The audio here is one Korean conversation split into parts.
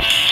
you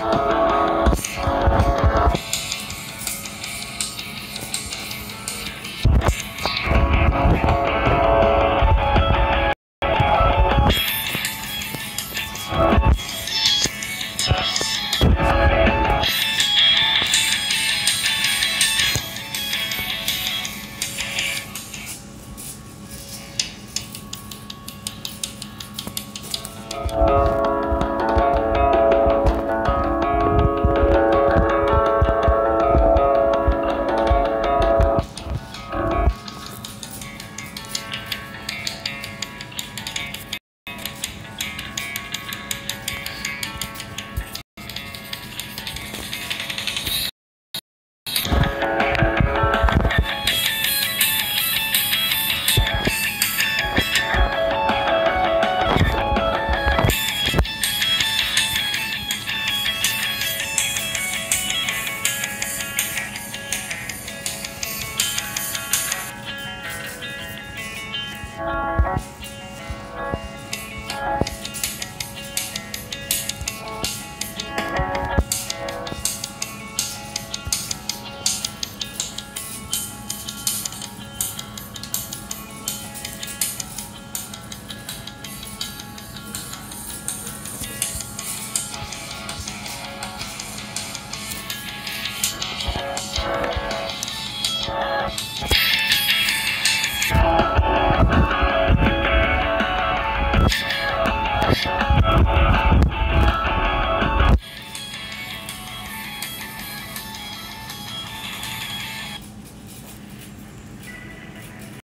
Uh...